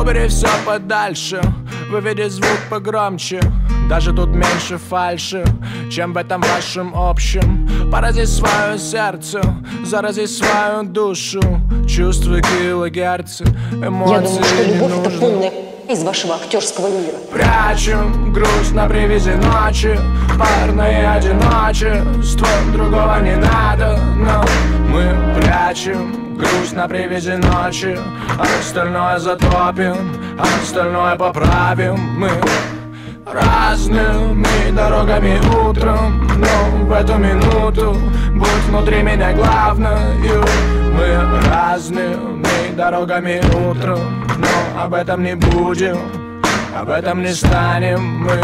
Убери все подальше, выведи звук погромче. Даже тут меньше фальши, чем в этом вашем общем. Порази свое сердце, зарази свою душу. Чувствуй килогерцы, эмоции Я думаю, что не любовь это полная из вашего актерского мира. Прячем грусть на привязи ночи Парное одиночество Другого не надо, прячем грусть на привязи ночи. А остальное затопим А остальное поправим Мы. Разными дорогами утром Но в эту минуту Будь внутри меня главною. Мы разными дорогами утром Но об этом не будем об этом не станем мы